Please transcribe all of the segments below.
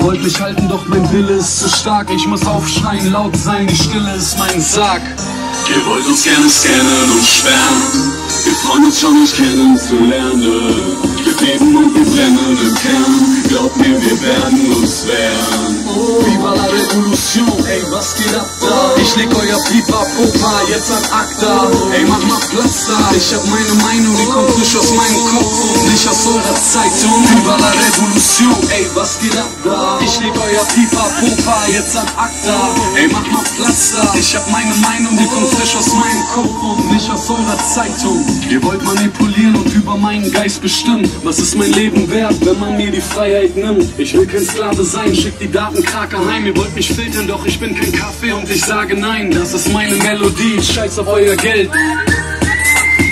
Ihr wollt mich halten, doch mein Wille ist zu stark. Ich muss aufschreien, laut sein, die Stille ist mein Sarg. Ihr wollt uns gerne scannen und sperren. Wir freuen uns schon, euch kennenzulernen. Leben und wir brennen im Kern. Glaubt mir, wir werden uns wehren. Viva la Revolution, ey, was geht ab da? Ich leg euer Pipa Popa jetzt an Akta. Ey, mach mal Platz da. Ich hab meine Meinung, die kommt frisch aus meinem Kopf und nicht aus eurer Zeitung. Viva la Revolution, ey, was geht ab da? Ich leg euer Pipa Popa jetzt an Akta. Ey, mach mal Platz da. Ich hab meine Meinung, die kommt frisch aus meinem Kopf und nicht aus eurer Zeitung. Ihr wollt manipulieren und über meinen Geist bestimmen. Was ist mein Leben wert, wenn man mir die Freiheit nimmt? Ich will kein Sklave sein, schickt die Datenkraker heim. Ihr wollt mich filtern, doch ich bin kein Kaffee und ich sage nein. Das ist meine Melodie, scheiß auf euer Geld.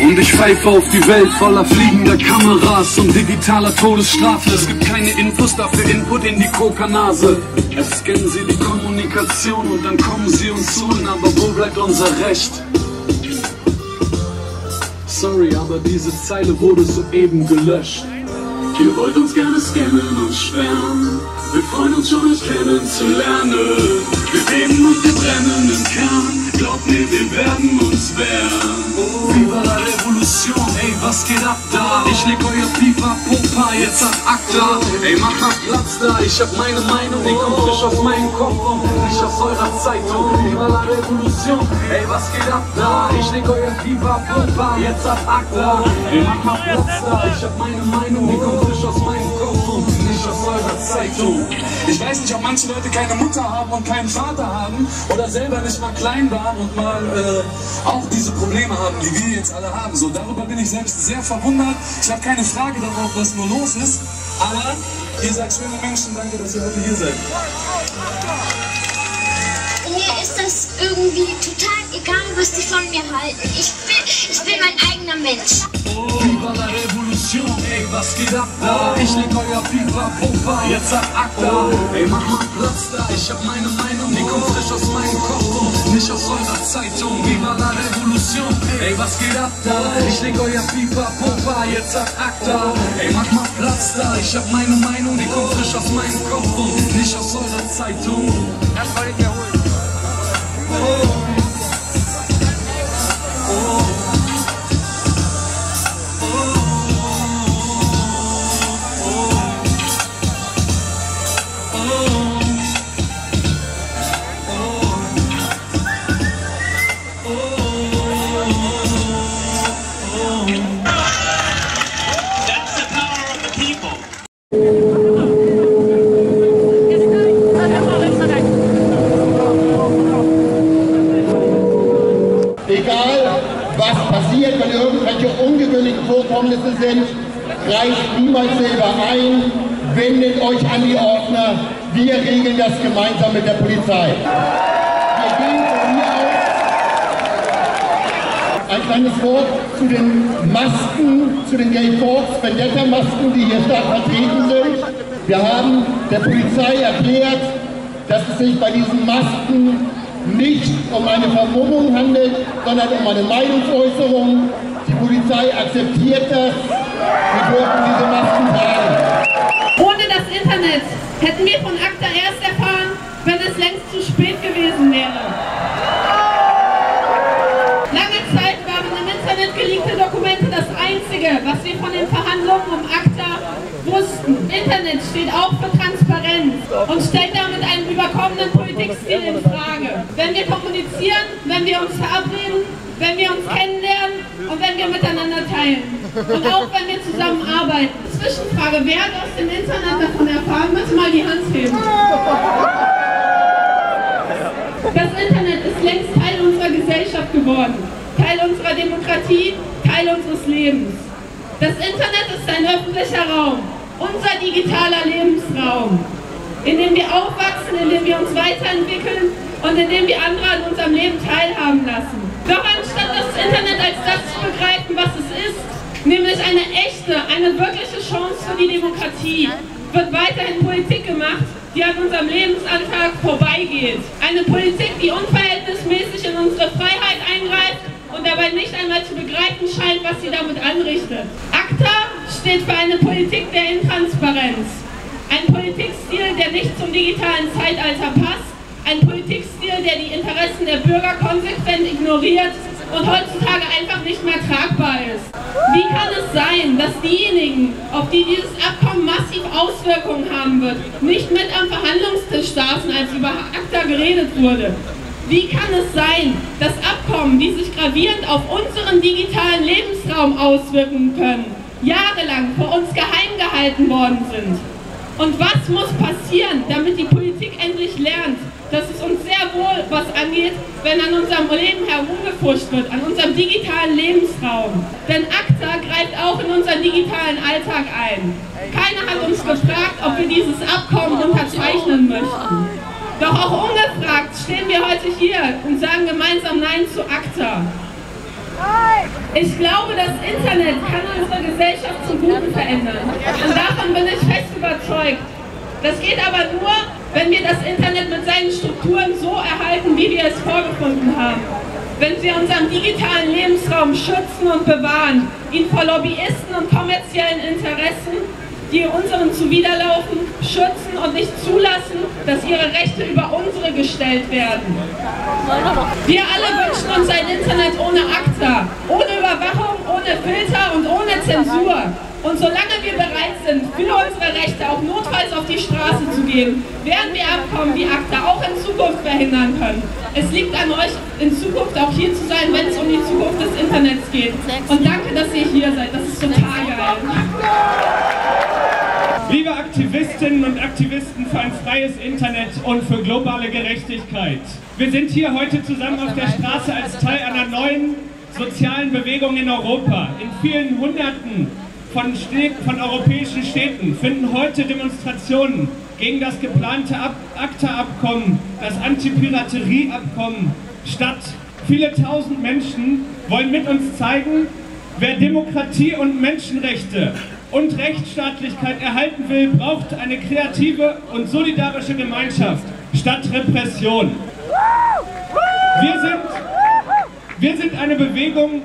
Und ich pfeife auf die Welt voller fliegender Kameras und digitaler Todesstrafe. Es gibt keine Infos, dafür Input in die Kokernase. Es scannen sie die Kommunikation und dann kommen sie uns holen, aber wo bleibt unser Recht? Sorry, aber diese Zeile wurde soeben gelöscht. Ihr wollt uns gerne scannen und sperren. Wir freuen uns schon, euch kennenzulernen. Wir leben und wir brennen im Kern. Glaubt mir, wir werden uns wehren. Viva la Revolution, ey, was geht ab da? Ich leg euer Pipa Popa jetzt an Akta. Ey, mach mal Platz da, ich hab meine Meinung, die kommt frisch aus meinem Kopf und nicht aus eurer Zeitung. Viva la Revolution, ey, was geht ab da? Ich leg euer Pipa Popa jetzt an Akta. Ey, mach mal Platz da, ich hab meine Meinung, die kommt Zeitung. Ich weiß nicht, ob manche Leute keine Mutter haben und keinen Vater haben oder selber nicht mal klein waren und mal äh, auch diese Probleme haben, die wir jetzt alle haben. So, darüber bin ich selbst sehr verwundert. Ich habe keine Frage darauf, was nur los ist, aber ihr seid schöne Menschen. Danke, dass ihr heute hier seid. Mir ist das irgendwie total egal, was die von mir halten. Ich bin, ich bin mein eigener Mensch. Viva Revolution, ey, was geht ab da? Ich leg euer Pipa Popa jetzt an Akta. Ey, mach mal Platz da, ich hab meine Meinung, die kommt frisch aus meinem Kopf und nicht aus eurer Zeitung. Viva la Revolution, ey, was geht ab da? Ich leg euer Pipa Popa jetzt an Akta. Ey, mach mal Platz da, ich hab meine Meinung, die kommt frisch aus meinem Kopf und nicht aus eurer Zeitung. Das wollte ich regeln das gemeinsam mit der Polizei. Wir gehen von hier aus. Ein kleines Wort zu den Masken, zu den Gay Force Vendetta-Masken, die hier stark vertreten sind. Wir haben der Polizei erklärt, dass es sich bei diesen Masken nicht um eine Vermummung handelt, sondern um eine Meinungsäußerung. Die Polizei akzeptiert das. Wir dürfen diese Masken tragen. Ohne das Internet hätten wir von wenn längst zu spät gewesen wäre. Lange Zeit waren im Internet geleakte Dokumente das Einzige, was wir von den Verhandlungen um ACTA wussten. Internet steht auch für Transparenz und stellt damit einen überkommenen Politikstil in Frage. Wenn wir kommunizieren, wenn wir uns verabreden, wenn wir uns kennenlernen und wenn wir miteinander teilen. Und auch wenn wir zusammenarbeiten. Zwischenfrage, wer hat aus dem Internet davon erfahren? Bitte mal die Hand heben. Das Internet ist längst Teil unserer Gesellschaft geworden. Teil unserer Demokratie, Teil unseres Lebens. Das Internet ist ein öffentlicher Raum, unser digitaler Lebensraum, in dem wir aufwachsen, in dem wir uns weiterentwickeln und in dem wir andere an unserem Leben teilhaben lassen. Doch anstatt das Internet als das zu begreifen, was es ist, nämlich eine echte, eine wirkliche Chance für die Demokratie, wird weiterhin Politik gemacht, die an unserem Lebensantrag vorbeigeht. Eine Politik, die unverhältnismäßig in unsere Freiheit eingreift und dabei nicht einmal zu begreifen scheint, was sie damit anrichtet. ACTA steht für eine Politik der Intransparenz. Ein Politikstil der nicht zum digitalen Zeitalter passt, ein Politikstil, der die Interessen der Bürger konsequent ignoriert und heutzutage einfach nicht mehr tragbar ist. Wie kann es sein, dass diejenigen, auf die dieses Abkommen massiv Auswirkungen haben wird, nicht mit am Verhandlungstisch saßen, als über ACTA geredet wurde? Wie kann es sein, dass Abkommen, die sich gravierend auf unseren digitalen Lebensraum auswirken können, jahrelang vor uns geheim gehalten worden sind? Und was muss passieren, damit die Politik endlich lernt, dass es uns sehr wohl was angeht, wenn an unserem Leben herumgefuscht wird, an unserem digitalen Lebensraum. Denn ACTA greift auch in unseren digitalen Alltag ein. Keiner hat uns gefragt, ob wir dieses Abkommen unterzeichnen möchten. Doch auch ungefragt stehen wir heute hier und sagen gemeinsam Nein zu ACTA. Ich glaube, das Internet kann unsere Gesellschaft zum Guten verändern. Und davon bin ich fest überzeugt. Das geht aber nur, wenn wir das Internet mit seinen Strukturen so erhalten, wie wir es vorgefunden haben. Wenn wir unseren digitalen Lebensraum schützen und bewahren, ihn vor Lobbyisten und kommerziellen Interessen, die unseren zuwiderlaufen, schützen und nicht zulassen, dass ihre Rechte über unsere gestellt werden. Wir alle wünschen uns ein Internet ohne ACTA, ohne Überwachung, ohne Filter und ohne Zensur. Und solange wir bereit sind, für unsere Rechte auch notfalls auf die Straße zu gehen, werden wir Abkommen wie ACTA auch in Zukunft verhindern können. Es liegt an euch, in Zukunft auch hier zu sein, wenn es um die Zukunft des Internets geht. Und danke, dass ihr hier seid. Das ist total geil. Liebe Aktivistinnen und Aktivisten für ein freies Internet und für globale Gerechtigkeit. Wir sind hier heute zusammen auf der Straße als Teil einer neuen sozialen Bewegung in Europa. In vielen Hunderten von, von europäischen Städten finden heute Demonstrationen gegen das geplante ACTA-Abkommen, das Anti-Piraterie-Abkommen statt. Viele tausend Menschen wollen mit uns zeigen, wer Demokratie und Menschenrechte und Rechtsstaatlichkeit erhalten will, braucht eine kreative und solidarische Gemeinschaft statt Repression. Wir sind, wir sind eine Bewegung,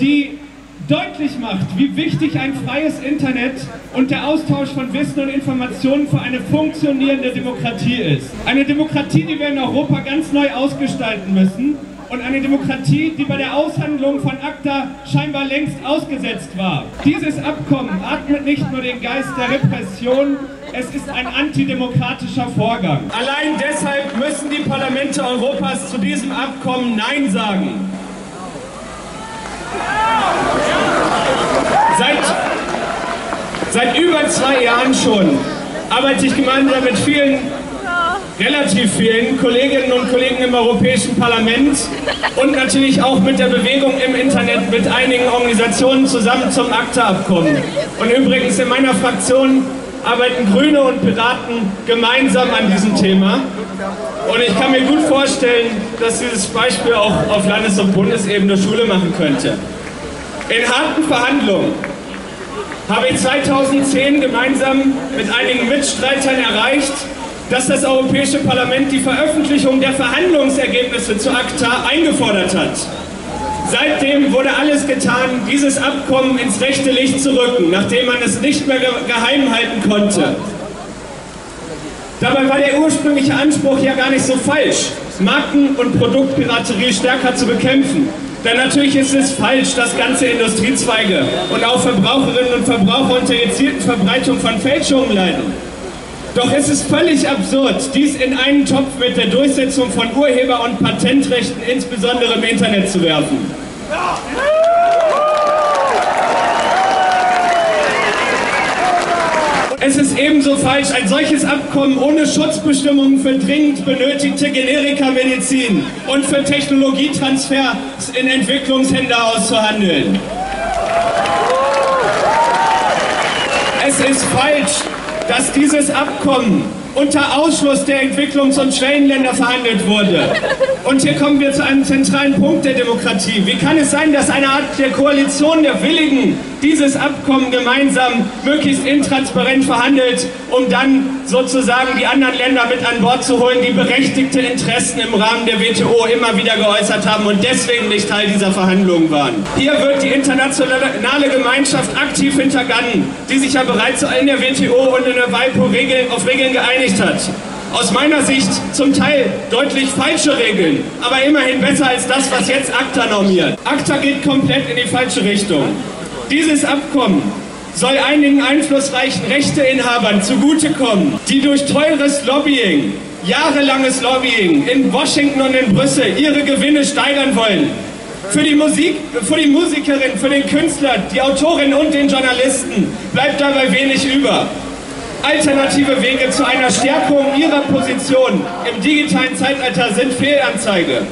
die deutlich macht, wie wichtig ein freies Internet und der Austausch von Wissen und Informationen für eine funktionierende Demokratie ist. Eine Demokratie, die wir in Europa ganz neu ausgestalten müssen und eine Demokratie, die bei der Aushandlung von ACTA scheinbar längst ausgesetzt war. Dieses Abkommen atmet nicht nur den Geist der Repression, es ist ein antidemokratischer Vorgang. Allein deshalb müssen die Parlamente Europas zu diesem Abkommen Nein sagen. Seit, seit über zwei Jahren schon arbeite ich gemeinsam mit vielen relativ vielen Kolleginnen und Kollegen im Europäischen Parlament und natürlich auch mit der Bewegung im Internet, mit einigen Organisationen zusammen zum ACTA-Abkommen. Und übrigens in meiner Fraktion arbeiten Grüne und Piraten gemeinsam an diesem Thema. Und ich kann mir gut vorstellen, dass dieses Beispiel auch auf Landes- und Bundesebene Schule machen könnte. In harten Verhandlungen habe ich 2010 gemeinsam mit einigen Mitstreitern erreicht, dass das Europäische Parlament die Veröffentlichung der Verhandlungsergebnisse zu ACTA eingefordert hat. Seitdem wurde alles getan, dieses Abkommen ins rechte Licht zu rücken, nachdem man es nicht mehr geheim halten konnte. Dabei war der ursprüngliche Anspruch ja gar nicht so falsch, Marken- und Produktpiraterie stärker zu bekämpfen. Denn natürlich ist es falsch, dass ganze Industriezweige und auch Verbraucherinnen und Verbraucher unter gezielten Verbreitung von Fälschungen leiden. Doch es ist völlig absurd, dies in einen Topf mit der Durchsetzung von Urheber- und Patentrechten insbesondere im Internet zu werfen. Es ist ebenso falsch, ein solches Abkommen ohne Schutzbestimmungen für dringend benötigte Generika-Medizin und für Technologietransfer in Entwicklungshände auszuhandeln. Es ist falsch, dass dieses Abkommen unter Ausschluss der Entwicklungs- und Schwellenländer verhandelt wurde. Und hier kommen wir zu einem zentralen Punkt der Demokratie. Wie kann es sein, dass eine Art der Koalition der Willigen dieses Abkommen gemeinsam möglichst intransparent verhandelt, um dann sozusagen die anderen Länder mit an Bord zu holen, die berechtigte Interessen im Rahmen der WTO immer wieder geäußert haben und deswegen nicht Teil dieser Verhandlungen waren. Hier wird die internationale Gemeinschaft aktiv hintergangen, die sich ja bereits in der WTO und in der WIPO auf Regeln geeinigt hat. Aus meiner Sicht zum Teil deutlich falsche Regeln, aber immerhin besser als das, was jetzt ACTA normiert. ACTA geht komplett in die falsche Richtung. Dieses Abkommen soll einigen einflussreichen Rechteinhabern zugutekommen, die durch teures Lobbying, jahrelanges Lobbying in Washington und in Brüssel ihre Gewinne steigern wollen. Für die, Musik, für die Musikerin, für den Künstler, die Autorin und den Journalisten bleibt dabei wenig über. Alternative Wege zu einer Stärkung ihrer Position im digitalen Zeitalter sind Fehlanzeige.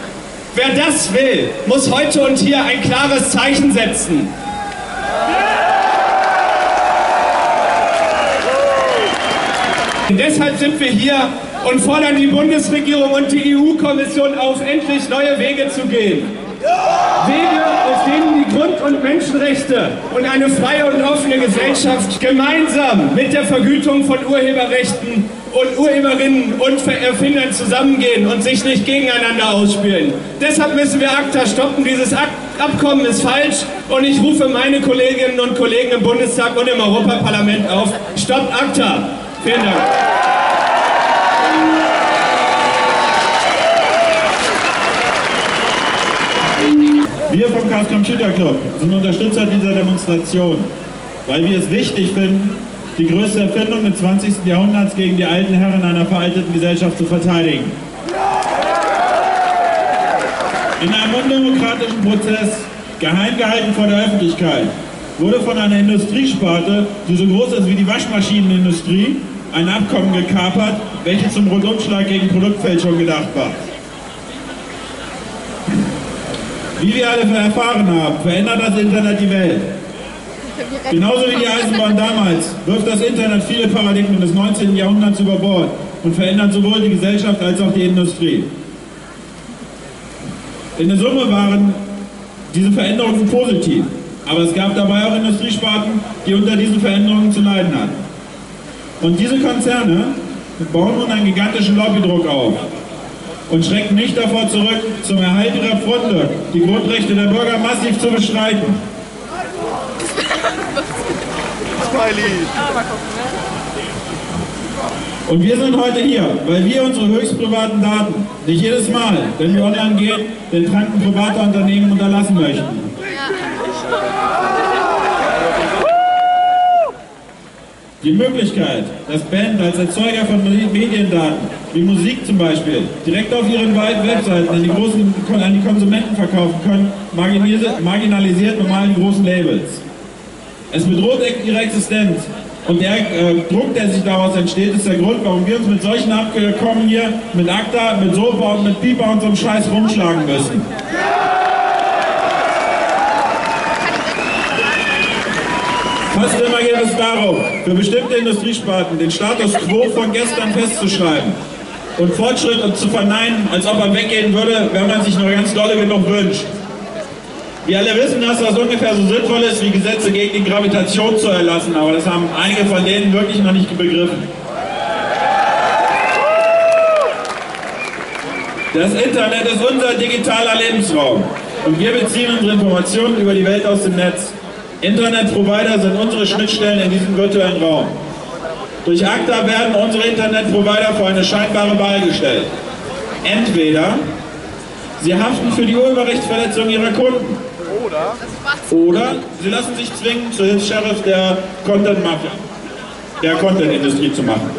Wer das will, muss heute und hier ein klares Zeichen setzen. Deshalb sind wir hier und fordern die Bundesregierung und die EU-Kommission auf, endlich neue Wege zu gehen. Wege, auf denen die Grund- und Menschenrechte und eine freie und offene Gesellschaft gemeinsam mit der Vergütung von Urheberrechten und Urheberinnen und Erfindern zusammengehen und sich nicht gegeneinander ausspielen. Deshalb müssen wir ACTA stoppen. Dieses Abkommen ist falsch und ich rufe meine Kolleginnen und Kollegen im Bundestag und im Europaparlament auf, stoppt ACTA. Vielen Dank. Wir vom Chaos Computer Club sind Unterstützer dieser Demonstration, weil wir es wichtig finden, die größte Erfindung des 20. Jahrhunderts gegen die alten Herren einer veralteten Gesellschaft zu verteidigen. In einem undemokratischen Prozess, geheim gehalten vor der Öffentlichkeit, wurde von einer Industriesparte, die so groß ist wie die Waschmaschinenindustrie, ein Abkommen gekapert, welches zum Rundumschlag gegen Produktfälschung gedacht war. Wie wir alle erfahren haben, verändert das Internet die Welt. Genauso wie die Eisenbahn damals wirft das Internet viele Paradigmen des 19. Jahrhunderts über Bord und verändert sowohl die Gesellschaft als auch die Industrie. In der Summe waren diese Veränderungen positiv, aber es gab dabei auch Industriesparten, die unter diesen Veränderungen zu leiden hatten. Und diese Konzerne bauen nun einen gigantischen Lobbydruck auf und schrecken nicht davor zurück, zum Erhalt ihrer Fronte die Grundrechte der Bürger massiv zu bestreiten. Und wir sind heute hier, weil wir unsere höchst privaten Daten nicht jedes Mal, wenn wir online gehen, den Tranken privater Unternehmen unterlassen möchten. Die Möglichkeit, dass Band als Erzeuger von Mediendaten, wie Musik zum Beispiel, direkt auf ihren Webseiten an die, großen, an die Konsumenten verkaufen können, marginalisiert normal die großen Labels. Es bedroht ihre Existenz. Und der äh, Druck, der sich daraus entsteht, ist der Grund, warum wir uns mit solchen Abkommen hier, mit ACTA, mit SOPA und mit PIPA und so einem Scheiß rumschlagen müssen. Fast immer geht es darum, für bestimmte Industriesparten den Status quo von gestern festzuschreiben und Fortschritt zu verneinen, als ob er weggehen würde, wenn man sich nur ganz dolle genug wünscht. Wir alle wissen, dass das ungefähr so sinnvoll ist, wie Gesetze gegen die Gravitation zu erlassen, aber das haben einige von denen wirklich noch nicht begriffen. Das Internet ist unser digitaler Lebensraum und wir beziehen unsere Informationen über die Welt aus dem Netz. Internetprovider sind unsere Schnittstellen in diesem virtuellen Raum. Durch ACTA werden unsere Internetprovider vor eine scheinbare Wahl gestellt. Entweder sie haften für die Urheberrechtsverletzung ihrer Kunden oder sie lassen sich zwingen, zu Sheriff der Content Mafia, der Content-Industrie zu machen.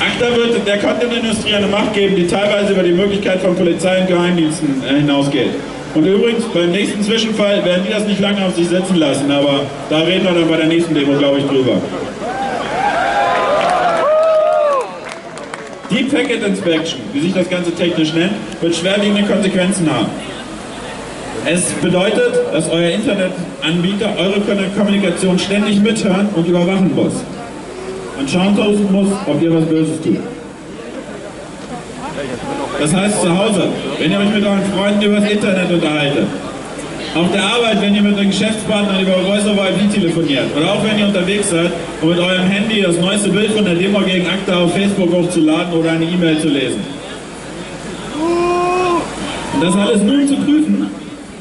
ACTA wird der Content-Industrie eine Macht geben, die teilweise über die Möglichkeit von Polizei und Geheimdiensten äh, hinausgeht. Und übrigens, beim nächsten Zwischenfall werden die das nicht lange auf sich setzen lassen, aber da reden wir dann bei der nächsten Demo, glaube ich, drüber. Deep Packet Inspection, wie sich das Ganze technisch nennt, wird schwerwiegende Konsequenzen haben. Es bedeutet, dass euer Internetanbieter eure Kommunikation ständig mithören und überwachen muss. und schauen muss, ob ihr was Böses tut. Das heißt zu Hause, wenn ihr euch mit euren Freunden über das Internet unterhaltet, auf der Arbeit, wenn ihr mit den Geschäftspartnern über Voice over IP telefoniert oder auch wenn ihr unterwegs seid, um mit eurem Handy das neueste Bild von der Demo gegen ACTA auf Facebook hochzuladen oder eine E-Mail zu lesen. Und das alles nur um zu prüfen,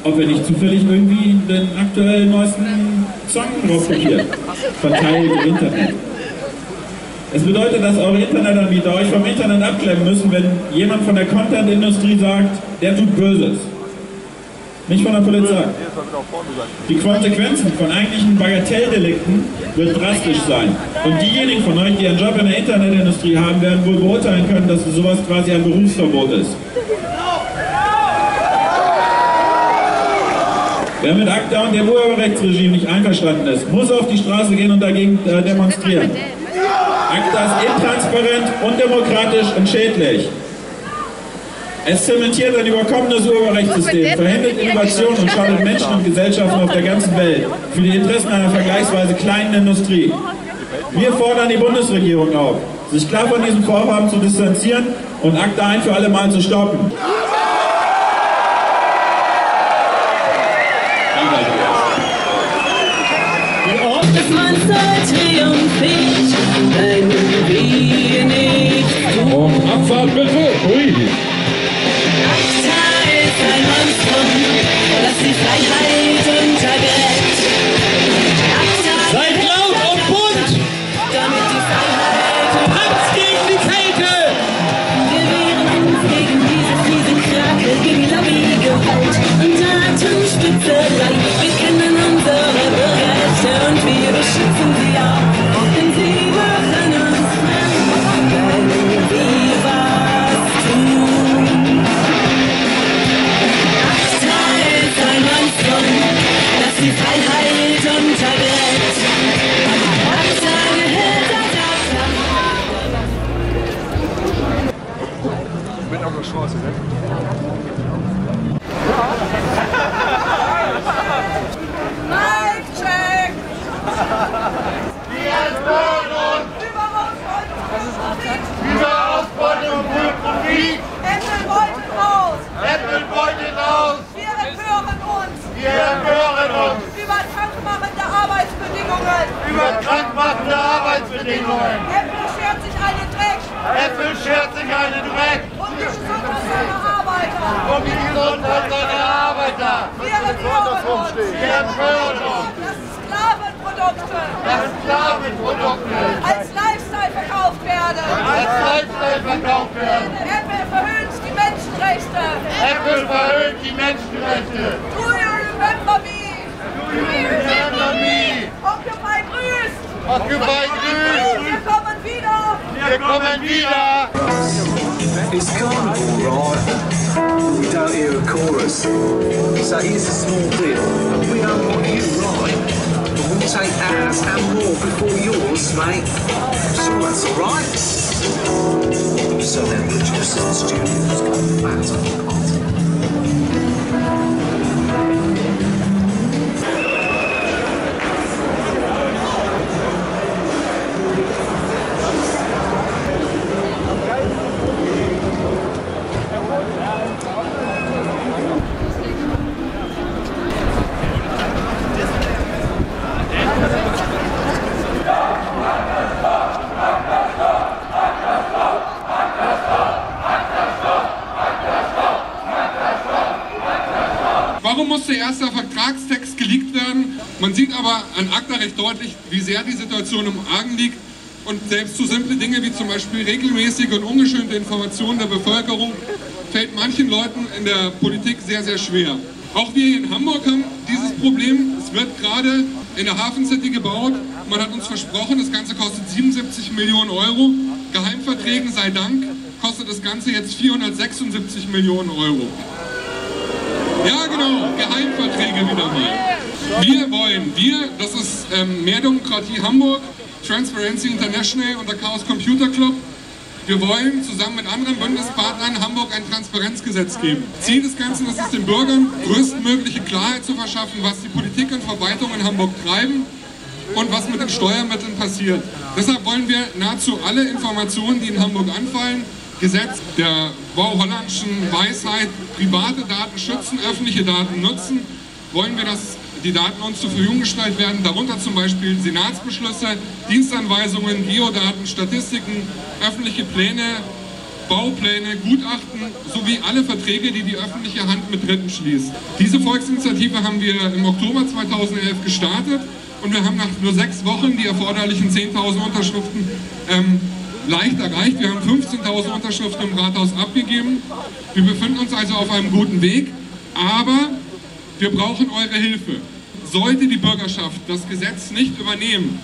ob ihr nicht zufällig irgendwie den aktuell neuesten Song drauf kopiert. Verteilt im Internet. Es bedeutet, dass eure Internetanbieter euch vom Internet abklemmen müssen, wenn jemand von der Content-Industrie sagt, der tut Böses. Nicht von der Polizei. Die Konsequenzen von eigentlichen Bagatelldelikten wird drastisch sein. Und diejenigen von euch, die einen Job in der Internetindustrie haben, werden wohl beurteilen können, dass sowas quasi ein Berufsverbot ist. Wer mit ACTA und dem Urheberrechtsregime nicht einverstanden ist, muss auf die Straße gehen und dagegen äh, demonstrieren. ACTA ist intransparent, undemokratisch und schädlich. Es zementiert ein überkommenes Urheberrechtssystem, verhindert Innovation und schadet Menschen und Gesellschaften auf der ganzen Welt für die Interessen einer vergleichsweise kleinen Industrie. Wir fordern die Bundesregierung auf, sich klar von diesem Vorhaben zu distanzieren und ACTA ein für alle Mal zu stoppen. Die Ort des Monster triumphiert, wenn wir nicht tun. Um Abfahrt bitte! Ui! Wieder! It's carnival, right? We don't hear a chorus. So here's a small deal. We don't want you right. But we'll take ours and more before yours, mate. Sure, that's alright. So then producers and studios go on the zum Beispiel regelmäßige und ungeschönte Informationen der Bevölkerung fällt manchen Leuten in der Politik sehr, sehr schwer. Auch wir hier in Hamburg haben dieses Problem. Es wird gerade in der Hafen City gebaut. Man hat uns versprochen, das Ganze kostet 77 Millionen Euro. Geheimverträgen sei Dank kostet das Ganze jetzt 476 Millionen Euro. Ja, genau, Geheimverträge wieder mal. Wir wollen, wir, das ist ähm, Mehr Demokratie Hamburg, Transparency International und der Chaos Computer Club. Wir wollen zusammen mit anderen Bündnispartnern Hamburg ein Transparenzgesetz geben. Ziel des Ganzen ist es, den Bürgern größtmögliche Klarheit zu verschaffen, was die Politik und Verwaltung in Hamburg treiben und was mit den Steuermitteln passiert. Deshalb wollen wir nahezu alle Informationen, die in Hamburg anfallen, Gesetz der Bauhollandschen Weisheit, private Daten schützen, öffentliche Daten nutzen, wollen wir, dass die Daten uns zur Verfügung gestellt werden, darunter zum Beispiel Senatsbeschlüsse, Dienstanweisungen, Geodaten, Statistiken, öffentliche Pläne, Baupläne, Gutachten sowie alle Verträge, die die öffentliche Hand mit Dritten schließt. Diese Volksinitiative haben wir im Oktober 2011 gestartet und wir haben nach nur sechs Wochen die erforderlichen 10.000 Unterschriften ähm, leicht erreicht. Wir haben 15.000 Unterschriften im Rathaus abgegeben. Wir befinden uns also auf einem guten Weg, aber wir brauchen eure Hilfe. Sollte die Bürgerschaft das Gesetz nicht übernehmen,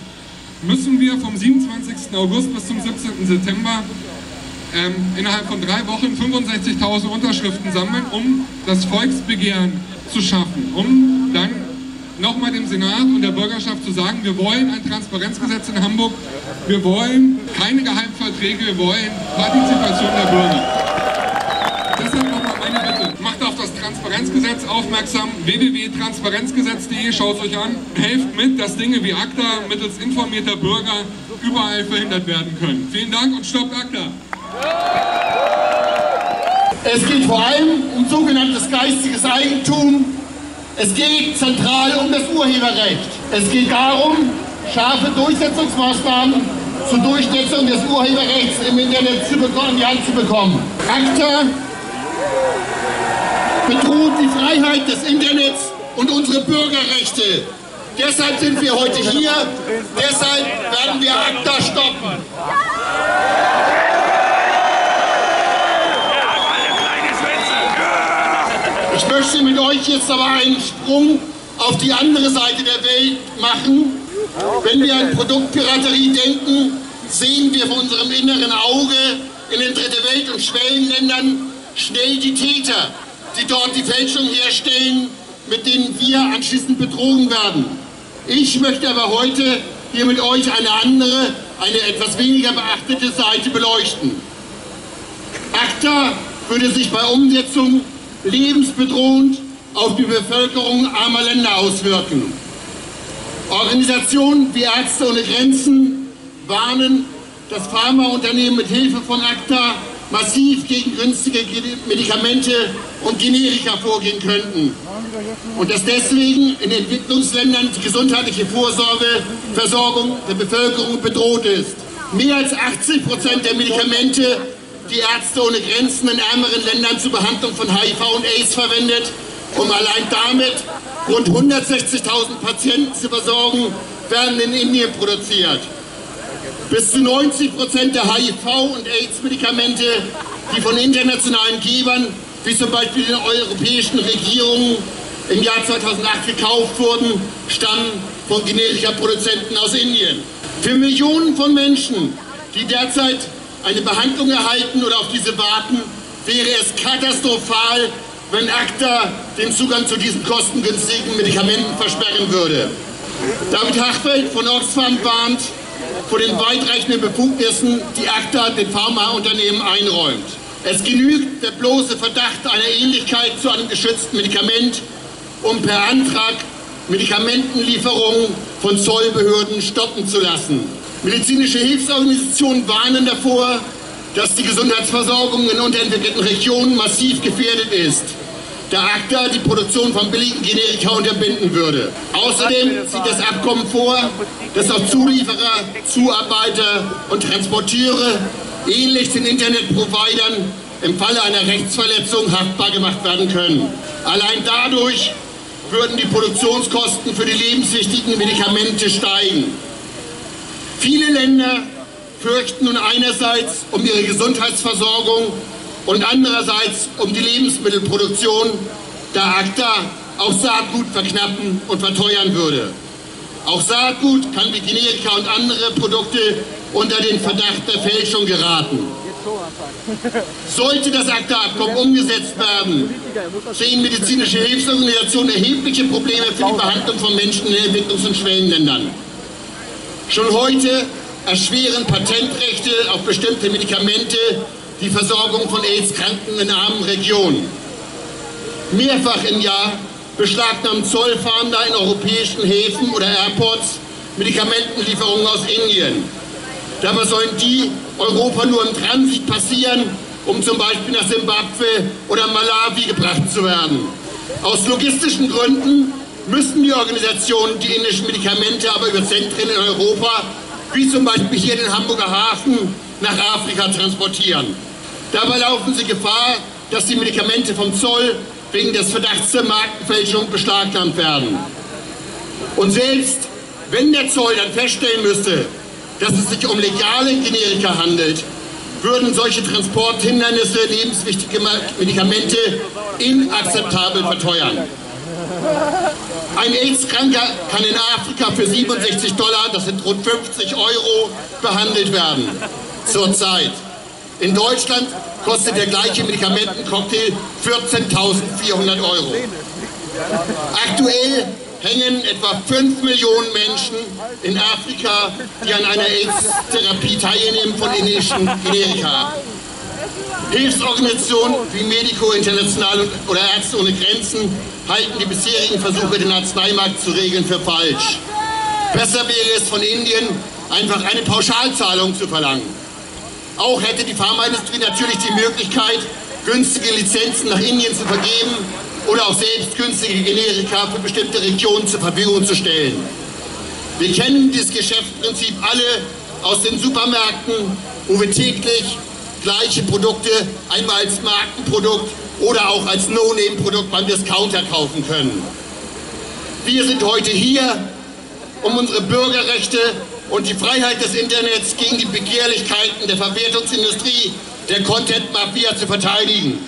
müssen wir vom 27. August bis zum 17. September ähm, innerhalb von drei Wochen 65.000 Unterschriften sammeln, um das Volksbegehren zu schaffen, um dann nochmal dem Senat und der Bürgerschaft zu sagen, wir wollen ein Transparenzgesetz in Hamburg, wir wollen keine Geheimverträge, wir wollen Partizipation der Bürger. Transparenzgesetz aufmerksam, www.transparenzgesetz.de, schaut es euch an, helft mit, dass Dinge wie ACTA mittels informierter Bürger überall verhindert werden können. Vielen Dank und stoppt ACTA! Es geht vor allem um sogenanntes geistiges Eigentum. Es geht zentral um das Urheberrecht. Es geht darum, scharfe Durchsetzungsmaßnahmen zur Durchsetzung des Urheberrechts im Internet zu bekommen, in die Hand zu bekommen. ACTA bedroht die Freiheit des Internets und unsere Bürgerrechte. Deshalb sind wir heute hier. Deshalb werden wir ACTA stoppen. Ich möchte mit euch jetzt aber einen Sprung auf die andere Seite der Welt machen. Wenn wir an Produktpiraterie denken, sehen wir vor unserem inneren Auge in den Dritte Welt- und Schwellenländern schnell die Täter, die dort die Fälschung herstellen, mit denen wir anschließend betrogen werden. Ich möchte aber heute hier mit euch eine andere, eine etwas weniger beachtete Seite beleuchten. ACTA würde sich bei Umsetzung lebensbedrohend auf die Bevölkerung armer Länder auswirken. Organisationen wie Ärzte ohne Grenzen warnen, dass Pharmaunternehmen mit Hilfe von ACTA massiv gegen günstige Medikamente und Generika vorgehen könnten. Und dass deswegen in Entwicklungsländern die gesundheitliche Vorsorge, Versorgung der Bevölkerung bedroht ist. Mehr als 80 Prozent der Medikamente die Ärzte ohne Grenzen in ärmeren Ländern zur Behandlung von HIV und AIDS verwendet, um allein damit rund 160.000 Patienten zu versorgen, werden in Indien produziert. Bis zu 90 Prozent der HIV- und AIDS-Medikamente, die von internationalen Gebern, wie zum Beispiel den europäischen Regierungen, im Jahr 2008 gekauft wurden, stammen von Generika-Produzenten aus Indien. Für Millionen von Menschen, die derzeit eine Behandlung erhalten oder auf diese warten, wäre es katastrophal, wenn ACTA den Zugang zu diesen kostengünstigen Medikamenten versperren würde. David Hachfeld von Oxfam warnt vor den weitreichenden Befugnissen, die ACTA den Pharmaunternehmen einräumt. Es genügt der bloße Verdacht einer Ähnlichkeit zu einem geschützten Medikament, um per Antrag Medikamentenlieferungen von Zollbehörden stoppen zu lassen. Medizinische Hilfsorganisationen warnen davor, dass die Gesundheitsversorgung in unterentwickelten Regionen massiv gefährdet ist, da ACTA die Produktion von billigen Generika unterbinden würde. Außerdem sieht das Abkommen vor, dass auch Zulieferer, Zuarbeiter und Transporteure ähnlich den Internetprovidern im Falle einer Rechtsverletzung haftbar gemacht werden können. Allein dadurch würden die Produktionskosten für die lebenswichtigen Medikamente steigen. Viele Länder fürchten nun einerseits um ihre Gesundheitsversorgung und andererseits um die Lebensmittelproduktion, da ACTA auch Saatgut verknappen und verteuern würde. Auch Saatgut kann wie Generika und andere Produkte unter den Verdacht der Fälschung geraten. Sollte das ACTA-Abkommen umgesetzt werden, sehen medizinische Hilfsorganisationen erhebliche Probleme für die Behandlung von Menschen in Entwicklungs- und Schwellenländern. Schon heute erschweren Patentrechte auf bestimmte Medikamente die Versorgung von AIDS-Kranken in armen Regionen. Mehrfach im Jahr beschlagnahmen Zollfahnder in europäischen Häfen oder Airports Medikamentenlieferungen aus Indien. Dabei sollen die Europa nur im Transit passieren, um zum Beispiel nach Simbabwe oder Malawi gebracht zu werden. Aus logistischen Gründen müssen die Organisationen die indischen Medikamente aber über Zentren in Europa, wie zum Beispiel hier den Hamburger Hafen, nach Afrika transportieren. Dabei laufen sie Gefahr, dass die Medikamente vom Zoll wegen des Verdachts der Markenfälschung beschlagnahmt werden. Und selbst wenn der Zoll dann feststellen müsste, dass es sich um legale Generika handelt, würden solche Transporthindernisse lebenswichtige Medikamente inakzeptabel verteuern. Ein AIDS-Kranker kann in Afrika für 67 Dollar, das sind rund 50 Euro, behandelt werden. Zurzeit. In Deutschland kostet der gleiche Medikamentencocktail 14.400 Euro. Aktuell hängen etwa 5 Millionen Menschen in Afrika, die an einer AIDS-Therapie teilnehmen, von indischen Generika. Hilfsorganisationen wie Medico International oder Ärzte ohne Grenzen halten die bisherigen Versuche, den Arzneimarkt zu regeln, für falsch. Besser wäre es von Indien, einfach eine Pauschalzahlung zu verlangen. Auch hätte die Pharmaindustrie natürlich die Möglichkeit, günstige Lizenzen nach Indien zu vergeben oder auch selbst günstige Generika für bestimmte Regionen zur Verfügung zu stellen. Wir kennen dieses Geschäftsprinzip alle aus den Supermärkten, wo wir täglich gleiche Produkte einmal als Markenprodukt oder auch als No-Name-Produkt beim Discounter kaufen können. Wir sind heute hier, um unsere Bürgerrechte und die Freiheit des Internets gegen die Begehrlichkeiten der Verwertungsindustrie, der Content-Mafia zu verteidigen.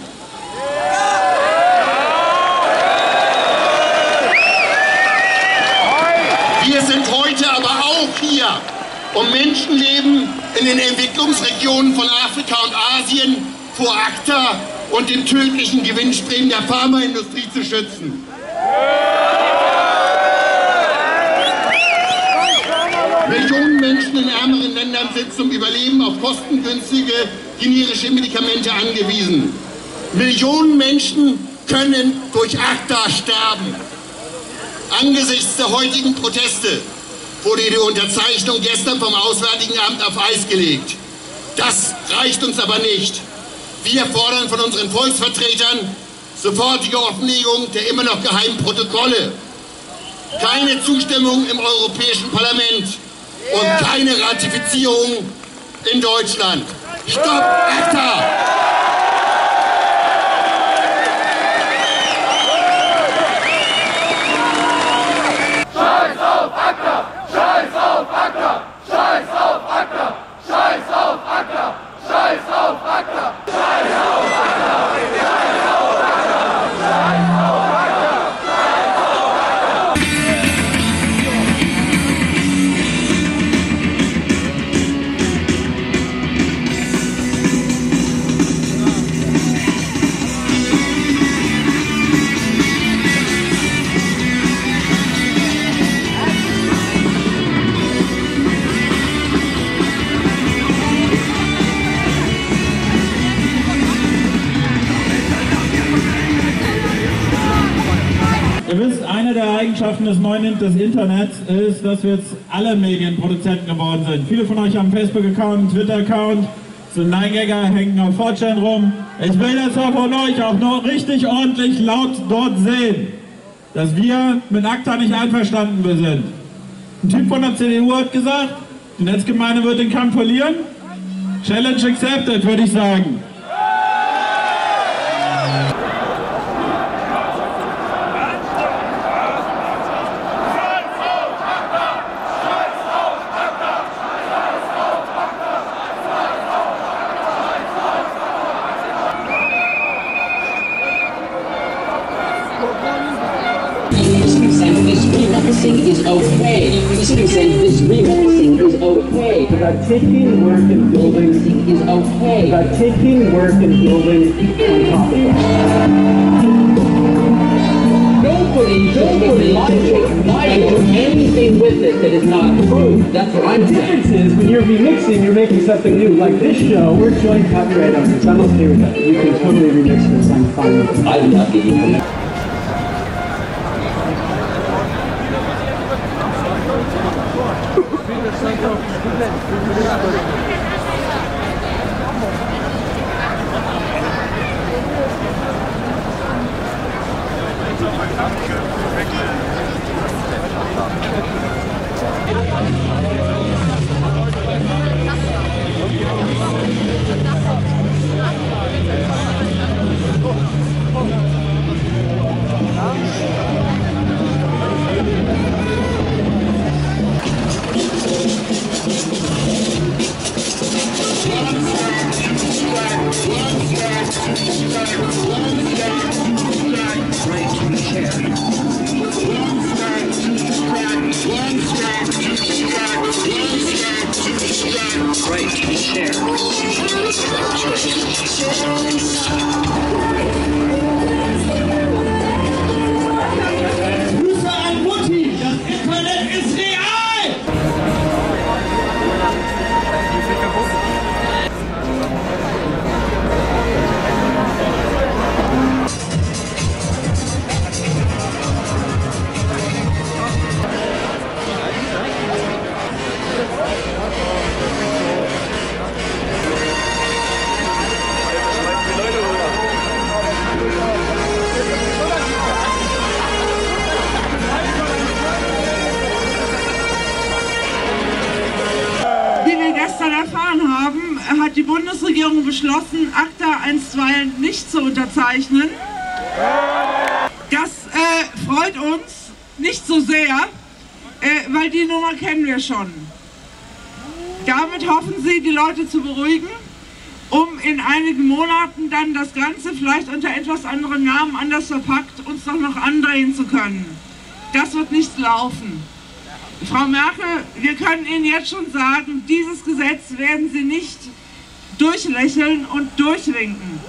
Wir sind heute aber auch hier, um Menschenleben in den Entwicklungsregionen von Afrika und Asien vor ACTA und dem tödlichen Gewinnstreben der Pharmaindustrie zu schützen. Millionen Menschen in ärmeren Ländern sind zum Überleben auf kostengünstige generische Medikamente angewiesen. Millionen Menschen können durch ACTA sterben. Angesichts der heutigen Proteste wurde die Unterzeichnung gestern vom Auswärtigen Amt auf Eis gelegt. Das reicht uns aber nicht. Wir fordern von unseren Volksvertretern sofortige Offenlegung der immer noch geheimen Protokolle, keine Zustimmung im Europäischen Parlament und keine Ratifizierung in Deutschland. Stopp ACTA! Eigenschaften des neuen des Internets ist, dass wir jetzt alle Medienproduzenten geworden sind. Viele von euch haben Facebook-Account, Twitter-Account, sind Neingänger, hängen auf Fortune rum. Ich will das auch von euch auch noch richtig ordentlich laut dort sehen, dass wir mit ACTA nicht einverstanden sind. Ein Typ von der CDU hat gesagt, die Netzgemeinde wird den Kampf verlieren. Challenge accepted, würde ich sagen. Is okay. About taking work and building on top of it. Nobody should take my my and anything with it that is not approved. That's what I'm The saying. difference is when you're remixing, you're making something new. Like this show, we're joint copyright owners. I'm okay with that. You can totally remix this. I'm fine with it. I'm not wait to share. Schon. Damit hoffen sie, die Leute zu beruhigen, um in einigen Monaten dann das Ganze vielleicht unter etwas anderen Namen anders verpackt uns doch noch andrehen zu können. Das wird nicht laufen. Frau Merkel, wir können Ihnen jetzt schon sagen, dieses Gesetz werden Sie nicht durchlächeln und durchwinken.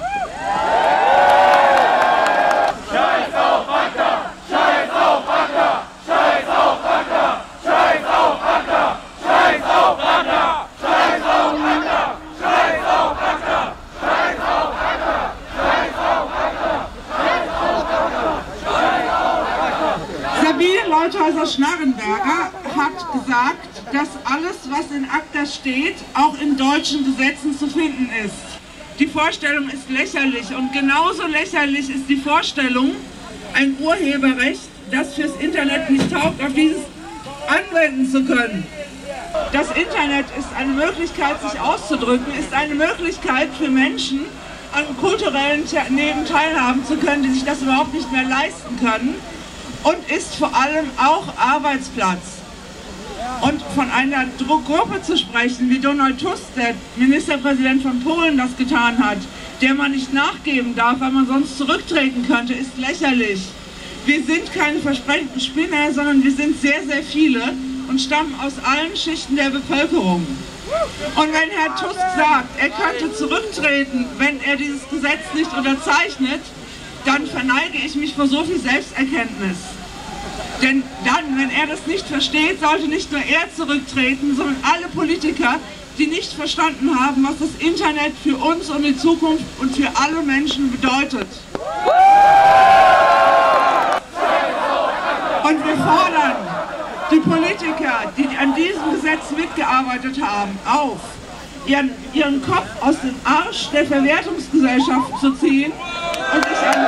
Sabine Leuthäuser-Schnarrenberger hat gesagt, dass alles, was in ACTA steht, auch in deutschen Gesetzen zu finden ist. Die Vorstellung ist lächerlich und genauso lächerlich ist die Vorstellung, ein Urheberrecht, das fürs Internet nicht taugt, auf dieses anwenden zu können. Das Internet ist eine Möglichkeit, sich auszudrücken, ist eine Möglichkeit für Menschen, an kulturellen Leben teilhaben zu können, die sich das überhaupt nicht mehr leisten können und ist vor allem auch Arbeitsplatz. Und von einer Druckgruppe zu sprechen, wie Donald Tusk, der Ministerpräsident von Polen, das getan hat, der man nicht nachgeben darf, weil man sonst zurücktreten könnte, ist lächerlich. Wir sind keine versprengten Spinner, sondern wir sind sehr, sehr viele und stammen aus allen Schichten der Bevölkerung. Und wenn Herr Tusk sagt, er könnte zurücktreten, wenn er dieses Gesetz nicht unterzeichnet, dann verneige ich mich vor so viel Selbsterkenntnis. Denn dann, wenn er das nicht versteht, sollte nicht nur er zurücktreten, sondern alle Politiker, die nicht verstanden haben, was das Internet für uns und die Zukunft und für alle Menschen bedeutet. Und wir fordern die Politiker, die an diesem Gesetz mitgearbeitet haben, auf, ihren, ihren Kopf aus dem Arsch der Verwertungsgesellschaft zu ziehen und sich an,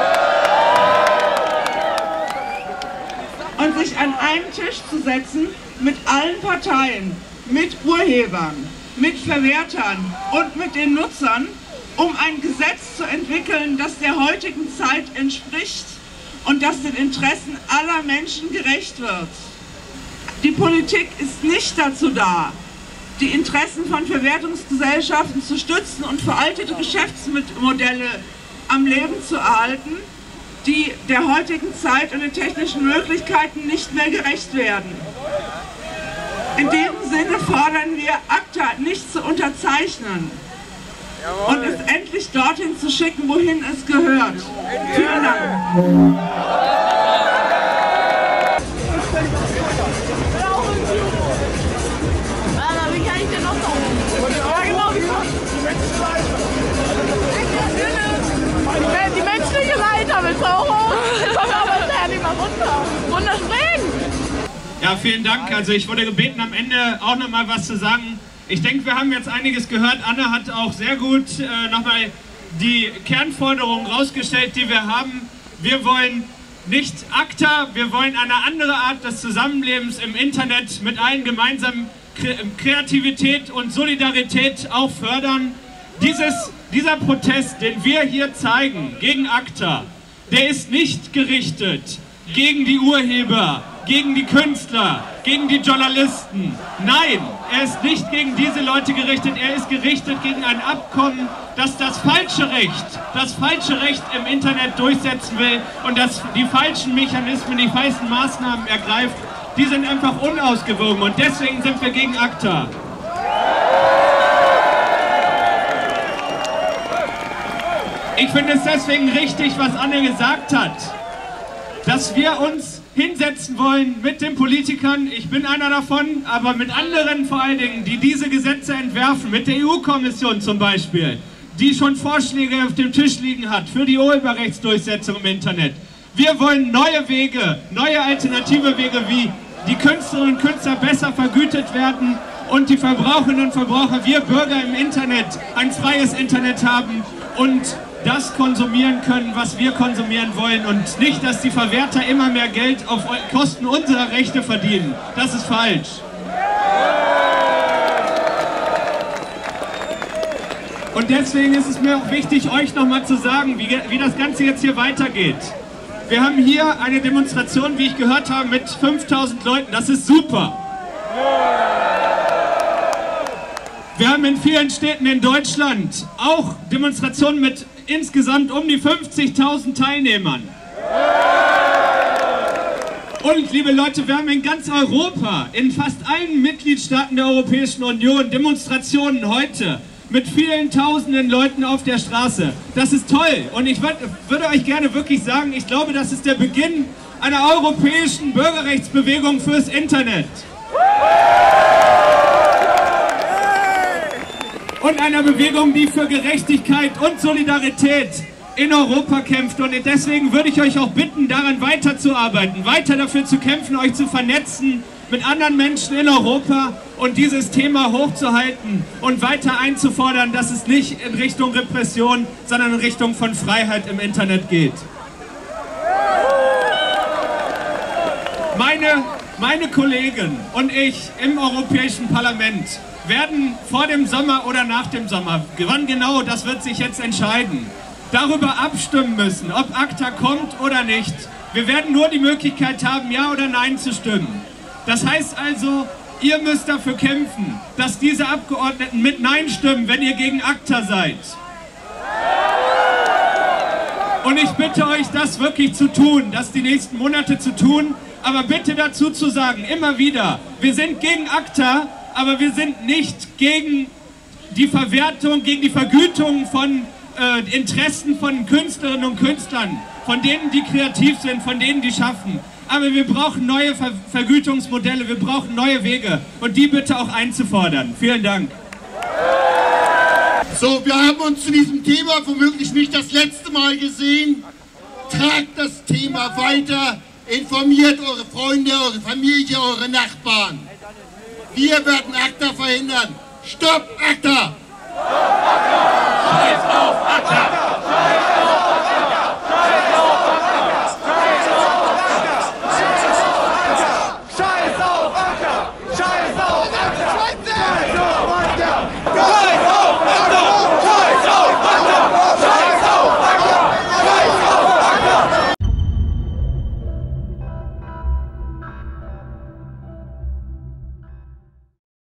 sich an einen Tisch zu setzen mit allen Parteien, mit Urhebern, mit Verwertern und mit den Nutzern, um ein Gesetz zu entwickeln, das der heutigen Zeit entspricht und das den Interessen aller Menschen gerecht wird. Die Politik ist nicht dazu da, die Interessen von Verwertungsgesellschaften zu stützen und veraltete Geschäftsmodelle am Leben zu erhalten, die der heutigen Zeit und den technischen Möglichkeiten nicht mehr gerecht werden. In diesem Sinne fordern wir, ACTA nicht zu unterzeichnen und es endlich dorthin zu schicken, wohin es gehört. Vielen Dank. Runter. Runterspringen! Ja, vielen Dank. Also ich wurde gebeten, am Ende auch noch mal was zu sagen. Ich denke, wir haben jetzt einiges gehört. Anne hat auch sehr gut äh, nochmal die Kernforderungen rausgestellt, die wir haben. Wir wollen nicht ACTA, wir wollen eine andere Art des Zusammenlebens im Internet mit allen gemeinsam Kre Kreativität und Solidarität auch fördern. Dieses, dieser Protest, den wir hier zeigen gegen ACTA, der ist nicht gerichtet gegen die Urheber, gegen die Künstler, gegen die Journalisten. Nein, er ist nicht gegen diese Leute gerichtet, er ist gerichtet gegen ein Abkommen, das das falsche Recht, das falsche Recht im Internet durchsetzen will und das die falschen Mechanismen, die falschen Maßnahmen ergreift. Die sind einfach unausgewogen und deswegen sind wir gegen ACTA. Ich finde es deswegen richtig, was Anne gesagt hat, dass wir uns hinsetzen wollen mit den Politikern, ich bin einer davon, aber mit anderen vor allen Dingen, die diese Gesetze entwerfen, mit der EU-Kommission zum Beispiel, die schon Vorschläge auf dem Tisch liegen hat für die Urheberrechtsdurchsetzung im Internet. Wir wollen neue Wege, neue alternative Wege, wie die Künstlerinnen und Künstler besser vergütet werden und die Verbraucherinnen und Verbraucher, wir Bürger im Internet, ein freies Internet haben und das konsumieren können, was wir konsumieren wollen und nicht, dass die Verwerter immer mehr Geld auf Kosten unserer Rechte verdienen. Das ist falsch. Und deswegen ist es mir auch wichtig, euch nochmal zu sagen, wie, wie das Ganze jetzt hier weitergeht. Wir haben hier eine Demonstration, wie ich gehört habe, mit 5000 Leuten. Das ist super. Wir haben in vielen Städten in Deutschland auch Demonstrationen mit insgesamt um die 50.000 Teilnehmern. Und liebe Leute, wir haben in ganz Europa, in fast allen Mitgliedstaaten der Europäischen Union Demonstrationen heute mit vielen tausenden Leuten auf der Straße. Das ist toll und ich würde euch gerne wirklich sagen, ich glaube, das ist der Beginn einer europäischen Bürgerrechtsbewegung fürs Internet. Und einer Bewegung, die für Gerechtigkeit und Solidarität in Europa kämpft. Und deswegen würde ich euch auch bitten, daran weiterzuarbeiten, weiter dafür zu kämpfen, euch zu vernetzen mit anderen Menschen in Europa und dieses Thema hochzuhalten und weiter einzufordern, dass es nicht in Richtung Repression, sondern in Richtung von Freiheit im Internet geht. Meine, meine Kollegen und ich im Europäischen Parlament werden vor dem Sommer oder nach dem Sommer, wann genau, das wird sich jetzt entscheiden, darüber abstimmen müssen, ob ACTA kommt oder nicht. Wir werden nur die Möglichkeit haben, Ja oder Nein zu stimmen. Das heißt also, ihr müsst dafür kämpfen, dass diese Abgeordneten mit Nein stimmen, wenn ihr gegen ACTA seid. Und ich bitte euch, das wirklich zu tun, das die nächsten Monate zu tun, aber bitte dazu zu sagen, immer wieder, wir sind gegen ACTA, aber wir sind nicht gegen die Verwertung, gegen die Vergütung von äh, Interessen von Künstlerinnen und Künstlern, von denen, die kreativ sind, von denen, die schaffen. Aber wir brauchen neue Ver Vergütungsmodelle, wir brauchen neue Wege und die bitte auch einzufordern. Vielen Dank. So, wir haben uns zu diesem Thema womöglich nicht das letzte Mal gesehen. Tragt das Thema weiter, informiert eure Freunde, eure Familie, eure Nachbarn. Wir werden ACTA verhindern. Stopp ACTA! Stopp ACTA! Scheiß auf ACTA! Scheiß